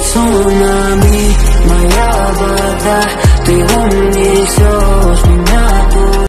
tsunami 迷わばだって本に